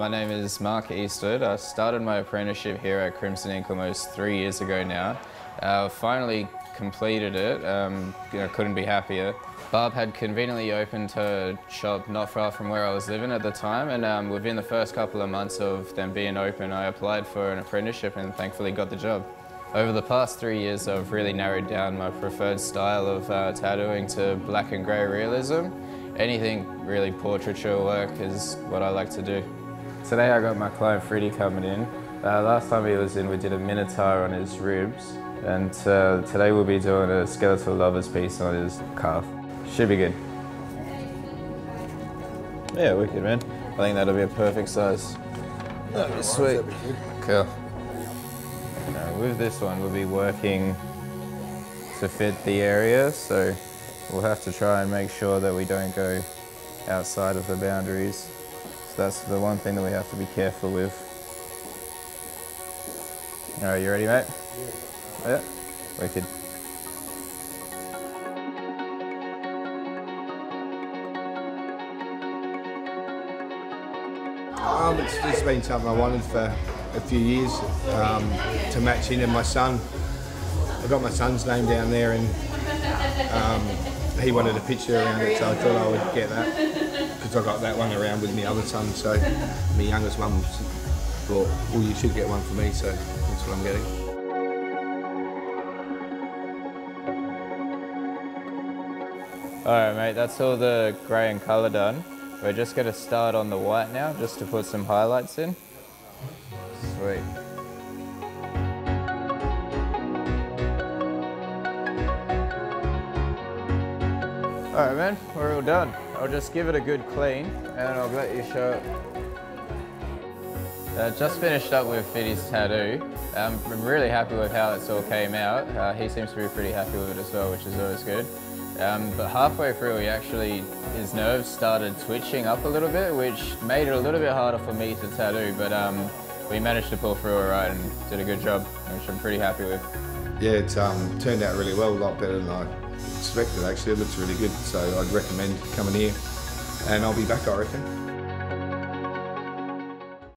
My name is Mark Eastwood. I started my apprenticeship here at Krimson Ink almost three years ago now. Uh, finally completed it, um, you know, couldn't be happier. Barb had conveniently opened her shop not far from where I was living at the time and um, within the first couple of months of them being open I applied for an apprenticeship and thankfully got the job. Over the past three years I've really narrowed down my preferred style of uh, tattooing to black and grey realism. Anything really portraiture work is what I like to do. Today I got my client Freddie coming in. Uh, last time he was in we did a minotaur on his ribs and uh, today we'll be doing a skeletal lover's piece on his calf. Should be good. Yeah, wicked man. I think that'll be a perfect size. That'll be sweet. Cool. Now with this one we'll be working to fit the area so we'll have to try and make sure that we don't go outside of the boundaries. So that's the one thing that we have to be careful with. All right, you ready, mate? Yeah. Wicked. Um, it's just been something I wanted for a few years um, to match in and my son. I got my son's name down there and um, he wanted a picture around it so I thought I would get that because I got that one around with my other son so my youngest one thought well you should get one for me so that's what I'm getting. All right, mate, that's all the grey and colour done. We're just gonna start on the white now, just to put some highlights in. Sweet. All right, man, we're all done. I'll just give it a good clean, and I'll let you show it. Uh, just finished up with Fiddy's tattoo. Um, I'm really happy with how it's all came out. Uh, he seems to be pretty happy with it as well, which is always good. Um, but halfway through, he actually, his nerves started twitching up a little bit, which made it a little bit harder for me to tattoo, but um, we managed to pull through all right and did a good job, which I'm pretty happy with. Yeah, it's um, turned out really well, a lot better than I expected actually. It looks really good, so I'd recommend coming here and I'll be back I reckon.